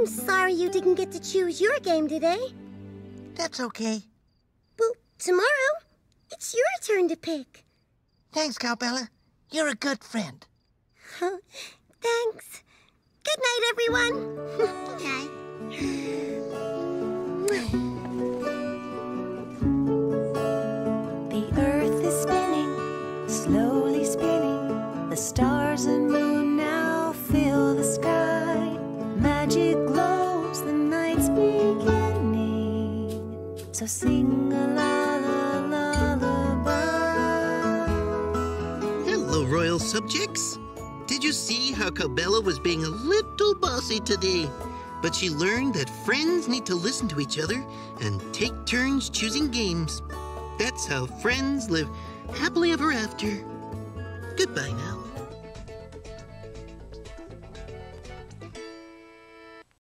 I'm sorry you didn't get to choose your game today. That's okay. Well, tomorrow, it's your turn to pick. Thanks, Cowbella. You're a good friend. Thanks. Good night, everyone. Good night. The earth is spinning, slowly spinning. The stars and moon Magic glows, the night's beginning. So sing a la la lullaby. Hello, royal subjects. Did you see how Cowbella was being a little bossy today? But she learned that friends need to listen to each other and take turns choosing games. That's how friends live happily ever after. Goodbye now.